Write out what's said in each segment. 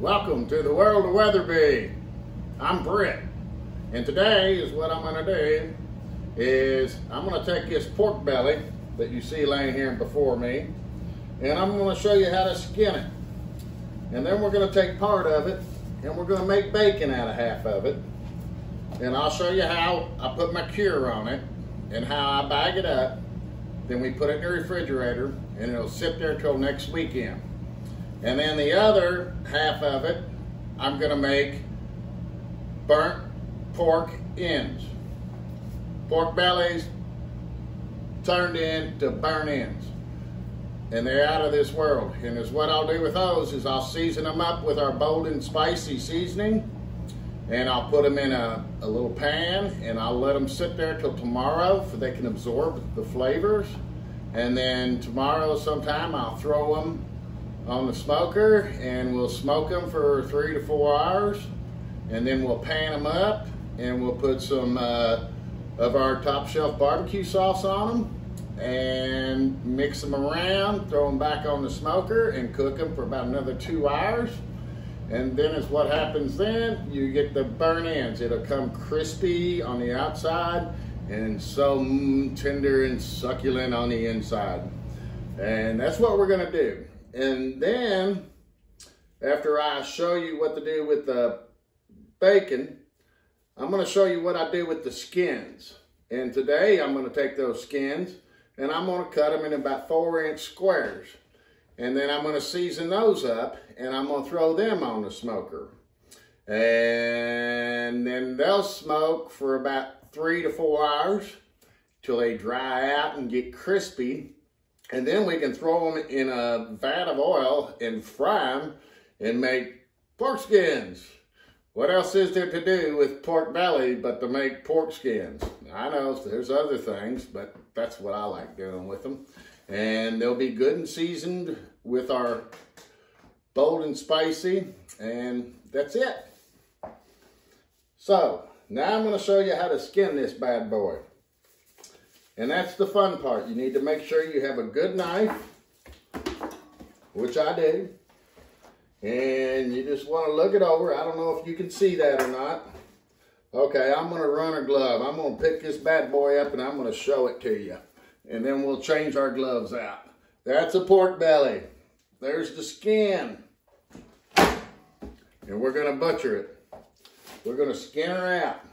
Welcome to the world of Weatherby. I'm Britt, and today is what I'm going to do is I'm going to take this pork belly that you see laying here before me, and I'm going to show you how to skin it. And then we're going to take part of it, and we're going to make bacon out of half of it. And I'll show you how I put my cure on it, and how I bag it up. Then we put it in the refrigerator, and it'll sit there till next weekend. And then the other half of it, I'm gonna make burnt pork ends. Pork bellies turned into burnt ends. And they're out of this world. And is what I'll do with those is I'll season them up with our bold and spicy seasoning. And I'll put them in a, a little pan and I'll let them sit there till tomorrow so they can absorb the flavors. And then tomorrow sometime I'll throw them on the smoker and we'll smoke them for three to four hours and then we'll pan them up and we'll put some uh, of our top shelf barbecue sauce on them and mix them around, throw them back on the smoker and cook them for about another two hours. And then is what happens then, you get the burn ends. It'll come crispy on the outside and so tender and succulent on the inside. And that's what we're gonna do. And then after I show you what to do with the bacon, I'm gonna show you what I do with the skins. And today I'm gonna take those skins and I'm gonna cut them in about four inch squares. And then I'm gonna season those up and I'm gonna throw them on the smoker. And then they'll smoke for about three to four hours till they dry out and get crispy. And then we can throw them in a vat of oil and fry them and make pork skins. What else is there to do with pork belly but to make pork skins? I know there's other things, but that's what I like doing with them. And they'll be good and seasoned with our bold and spicy, and that's it. So, now I'm going to show you how to skin this bad boy. And that's the fun part. You need to make sure you have a good knife, which I do. And you just want to look it over. I don't know if you can see that or not. Okay, I'm going to run a glove. I'm going to pick this bad boy up and I'm going to show it to you. And then we'll change our gloves out. That's a pork belly. There's the skin. And we're going to butcher it. We're going to skin her out.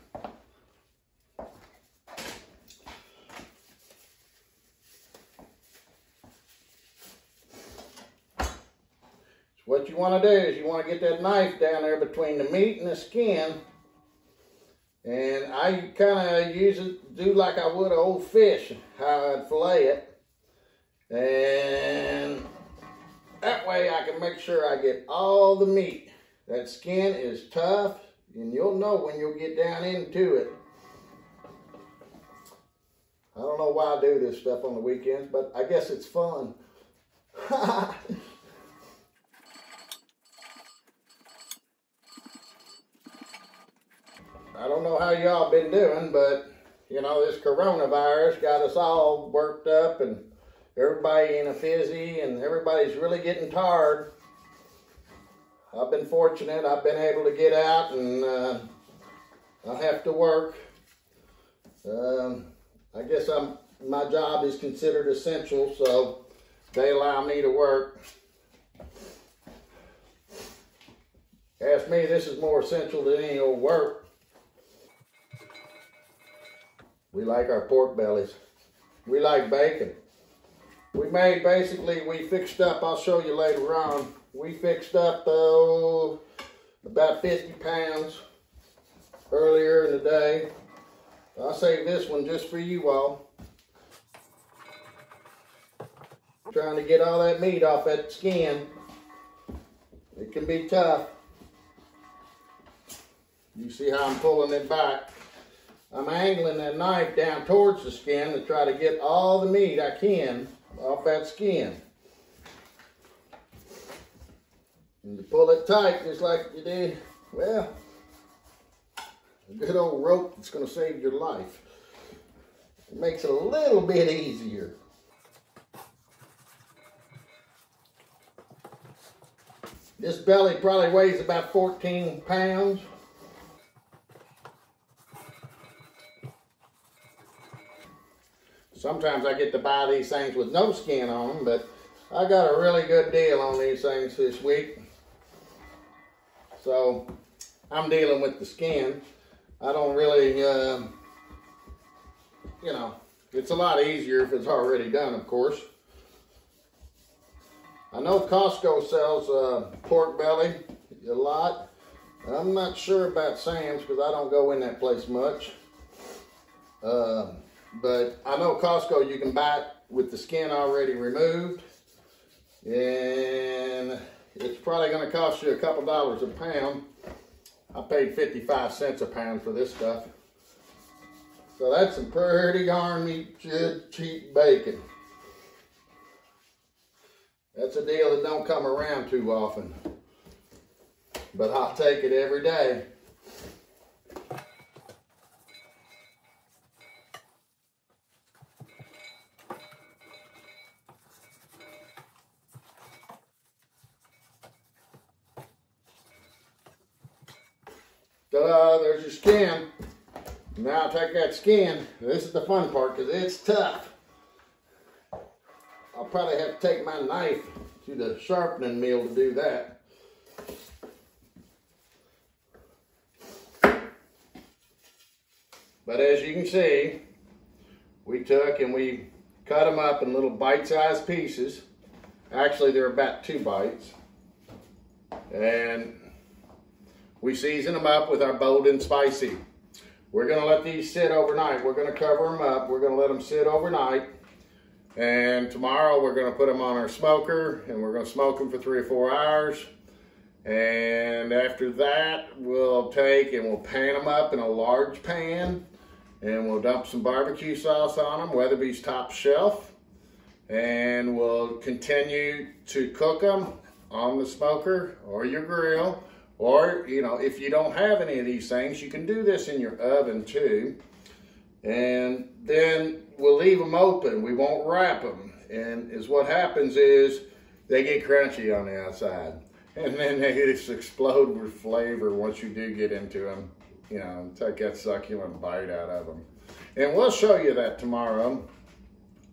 What you want to do is you want to get that knife down there between the meat and the skin. And I kind of use it, do like I would an old fish, how I'd fillet it. And that way I can make sure I get all the meat. That skin is tough, and you'll know when you'll get down into it. I don't know why I do this stuff on the weekends, but I guess it's fun. I don't know how y'all been doing, but you know, this coronavirus got us all worked up and everybody in a fizzy and everybody's really getting tired. I've been fortunate. I've been able to get out and uh, I have to work. Um, I guess I'm my job is considered essential, so they allow me to work. Ask me, this is more essential than any old work. We like our pork bellies. We like bacon. We made, basically, we fixed up, I'll show you later on, we fixed up, oh, about 50 pounds earlier in the day. I'll save this one just for you all. Trying to get all that meat off that skin. It can be tough. You see how I'm pulling it back. I'm angling that knife down towards the skin to try to get all the meat I can off that skin. And you pull it tight just like you did, well, a good old rope that's going to save your life. It makes it a little bit easier. This belly probably weighs about 14 pounds. Sometimes I get to buy these things with no skin on them, but I got a really good deal on these things this week. So I'm dealing with the skin. I don't really, uh, you know, it's a lot easier if it's already done, of course. I know Costco sells uh, pork belly a lot. I'm not sure about Sam's because I don't go in that place much. Uh, but I know Costco you can buy it with the skin already removed. And it's probably going to cost you a couple dollars a pound. I paid 55 cents a pound for this stuff. So that's some pretty darn cheap bacon. That's a deal that don't come around too often. But I'll take it every day. Ta-da, there's your skin. Now I'll take that skin. This is the fun part because it's tough. I'll probably have to take my knife to the sharpening mill to do that. But as you can see, we took and we cut them up in little bite-sized pieces. Actually, they're about two bites. And we season them up with our bold and spicy. We're gonna let these sit overnight. We're gonna cover them up. We're gonna let them sit overnight. And tomorrow we're gonna put them on our smoker and we're gonna smoke them for three or four hours. And after that, we'll take and we'll pan them up in a large pan and we'll dump some barbecue sauce on them, Weatherby's top shelf. And we'll continue to cook them on the smoker or your grill. Or, you know, if you don't have any of these things, you can do this in your oven too. And then we'll leave them open. We won't wrap them. And is what happens is they get crunchy on the outside. And then they just explode with flavor once you do get into them. You know, take that succulent bite out of them. And we'll show you that tomorrow.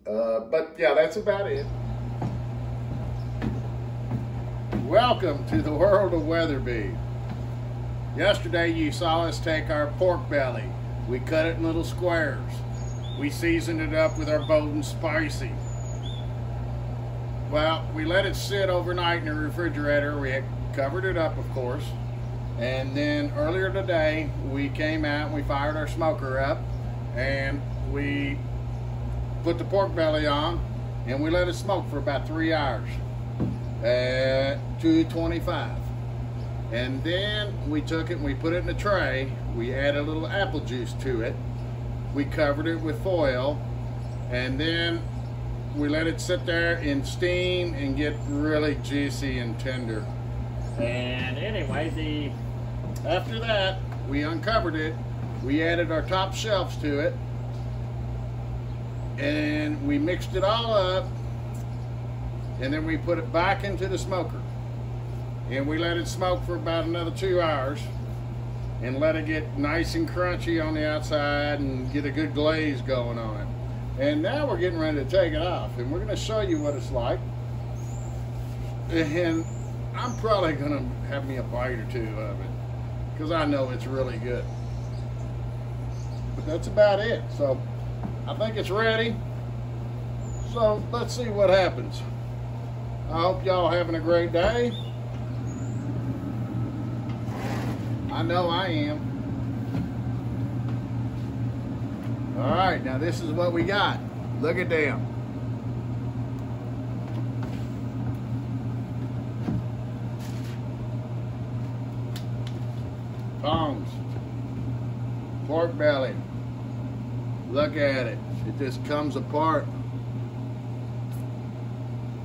Uh, but yeah, that's about it. Welcome to the world of Weatherby. Yesterday you saw us take our pork belly. We cut it in little squares. We seasoned it up with our bold and spicy. Well, we let it sit overnight in the refrigerator. We covered it up, of course. And then earlier today, we came out and we fired our smoker up and we put the pork belly on and we let it smoke for about three hours at 225. And then we took it and we put it in a tray. We added a little apple juice to it we covered it with foil and then we let it sit there in steam and get really juicy and tender. And anyway, the after that, we uncovered it. We added our top shelves to it. And we mixed it all up. And then we put it back into the smoker. And we let it smoke for about another two hours and let it get nice and crunchy on the outside and get a good glaze going on it. And now we're getting ready to take it off and we're going to show you what it's like. And I'm probably going to have me a bite or two of it because I know it's really good. But that's about it. So I think it's ready. So let's see what happens. I hope y'all having a great day. I know I am. All right, now this is what we got. Look at them. Tongs. Pork belly. Look at it. It just comes apart.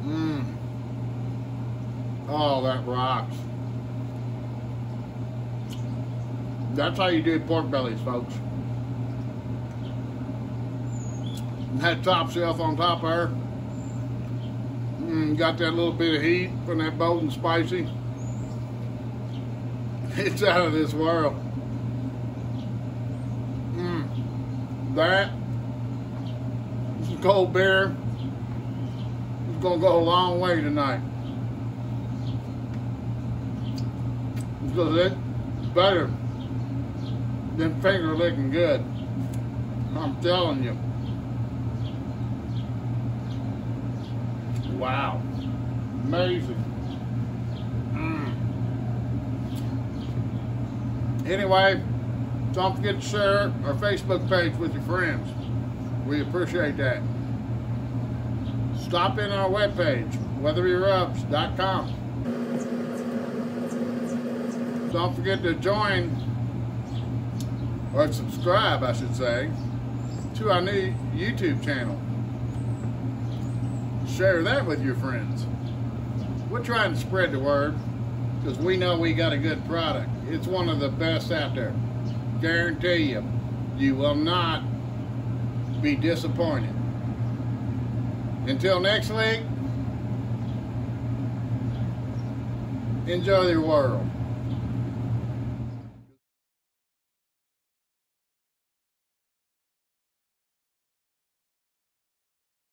Mmm. Oh, that rocks. That's how you do pork bellies, folks. That top shelf on top there. Mm, got that little bit of heat from that bold and spicy. It's out of this world. Mm. That, is cold beer. It's gonna go a long way tonight. Because it's better than finger licking good. I'm telling you. Wow. Amazing. Mm. Anyway, don't forget to share our Facebook page with your friends. We appreciate that. Stop in our webpage, weatherbyrubs.com. Don't forget to join, or subscribe, I should say, to our new YouTube channel. Share that with your friends. We're trying to spread the word because we know we got a good product. It's one of the best out there. Guarantee you, you will not be disappointed. Until next week, enjoy your world.